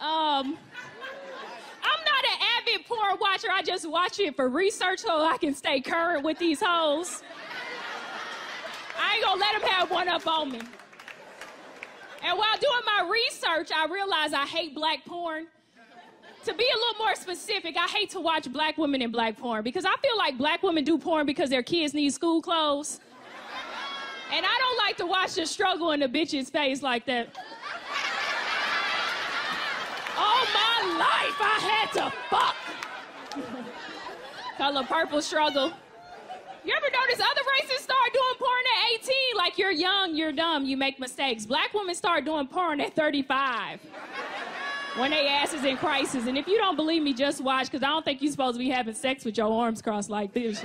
Um, I'm not an avid porn watcher. I just watch it for research so I can stay current with these hoes. I ain't gonna let them have one up on me. And while doing my research, I realized I hate black porn. To be a little more specific, I hate to watch black women in black porn because I feel like black women do porn because their kids need school clothes. And I don't like to watch the struggle in the bitch's face like that. All my life I had to fuck. Color purple struggle. You ever notice other races start doing porn at 18? Like you're young, you're dumb, you make mistakes. Black women start doing porn at 35. When they ass is in crisis. And if you don't believe me, just watch, because I don't think you're supposed to be having sex with your arms crossed like this.